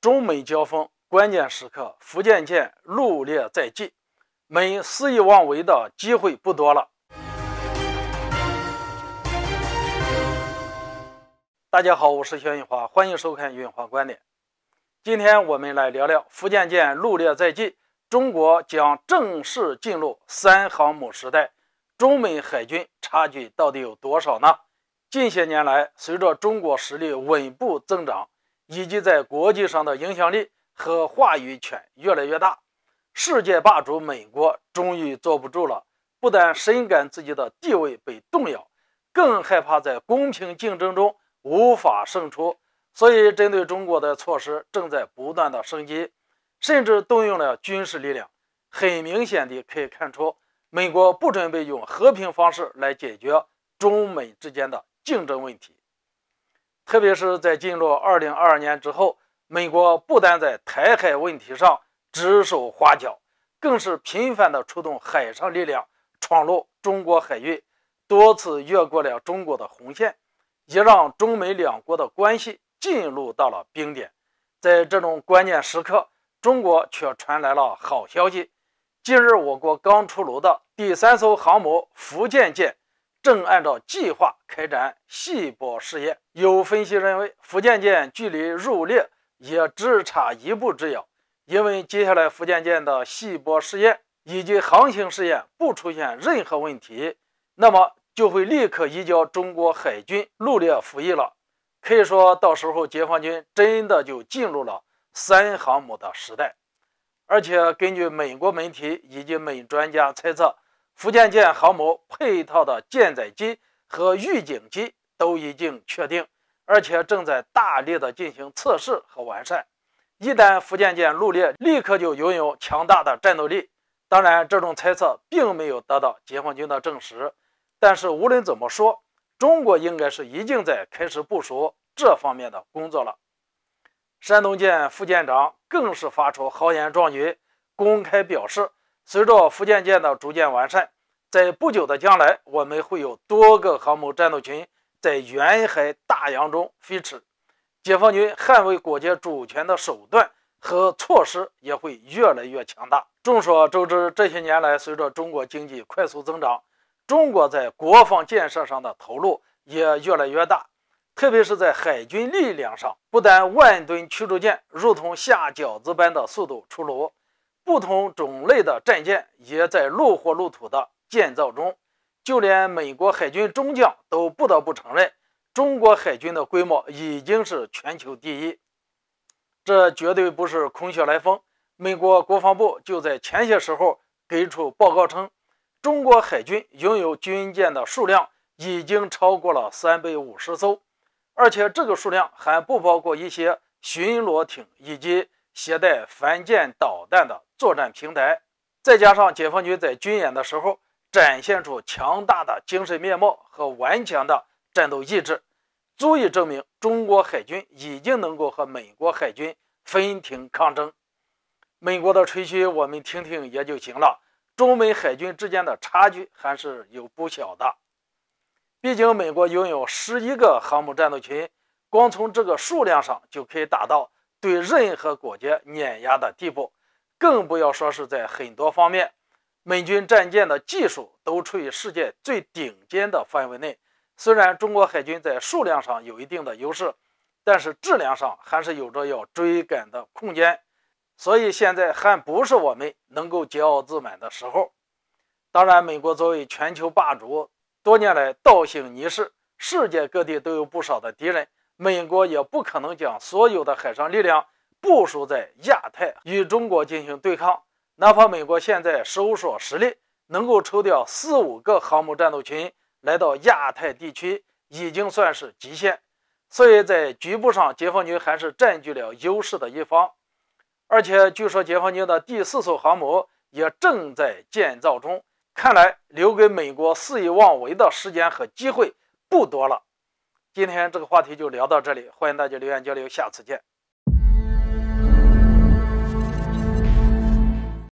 中美交锋关键时刻，福建舰入列在即，美肆意妄为的机会不多了。大家好，我是薛运华，欢迎收看运华观点。今天我们来聊聊福建舰入列在即，中国将正式进入三航母时代，中美海军差距到底有多少呢？近些年来，随着中国实力稳步增长，以及在国际上的影响力和话语权越来越大，世界霸主美国终于坐不住了，不但深感自己的地位被动摇，更害怕在公平竞争中。无法胜出，所以针对中国的措施正在不断的升级，甚至动用了军事力量。很明显的可以看出，美国不准备用和平方式来解决中美之间的竞争问题。特别是在进入2022年之后，美国不但在台海问题上指手画脚，更是频繁的出动海上力量闯入中国海域，多次越过了中国的红线。也让中美两国的关系进入到了冰点。在这种关键时刻，中国却传来了好消息。近日，我国刚出炉的第三艘航母福建舰正按照计划开展细波试验。有分析认为，福建舰距离入列也只差一步之遥，因为接下来福建舰的细波试验以及航行试验不出现任何问题，那么。就会立刻移交中国海军陆列服役了。可以说到时候，解放军真的就进入了三航母的时代。而且根据美国媒体以及美专家猜测，福建舰航母配套的舰载机和预警机都已经确定，而且正在大力的进行测试和完善。一旦福建舰入列，立刻就拥有强大的战斗力。当然，这种猜测并没有得到解放军的证实。但是无论怎么说，中国应该是已经在开始部署这方面的工作了。山东舰副舰长更是发出豪言壮语，公开表示，随着福建舰的逐渐完善，在不久的将来，我们会有多个航母战斗群在远海大洋中飞驰，解放军捍卫国家主权的手段和措施也会越来越强大。众所周知，这些年来，随着中国经济快速增长，中国在国防建设上的投入也越来越大，特别是在海军力量上，不但万吨驱逐舰如同下饺子般的速度出炉，不同种类的战舰也在陆火陆土的建造中，就连美国海军中将都不得不承认，中国海军的规模已经是全球第一。这绝对不是空穴来风，美国国防部就在前些时候给出报告称。中国海军拥有军舰的数量已经超过了三百五十艘，而且这个数量还不包括一些巡逻艇以及携带反舰导弹的作战平台。再加上解放军在军演的时候展现出强大的精神面貌和顽强的战斗意志，足以证明中国海军已经能够和美国海军分庭抗争。美国的吹嘘我们听听也就行了。中美海军之间的差距还是有不小的，毕竟美国拥有十一个航母战斗群，光从这个数量上就可以达到对任何国家碾压的地步，更不要说是在很多方面，美军战舰的技术都处于世界最顶尖的范围内。虽然中国海军在数量上有一定的优势，但是质量上还是有着要追赶的空间。所以现在还不是我们能够骄傲自满的时候。当然，美国作为全球霸主，多年来倒行逆施，世界各地都有不少的敌人。美国也不可能将所有的海上力量部署在亚太与中国进行对抗。哪怕美国现在收缩实力，能够抽调四五个航母战斗群来到亚太地区，已经算是极限。所以在局部上，解放军还是占据了优势的一方。而且据说解放军的第四艘航母也正在建造中，看来留给美国肆意妄为的时间和机会不多了。今天这个话题就聊到这里，欢迎大家留言交流，下次见。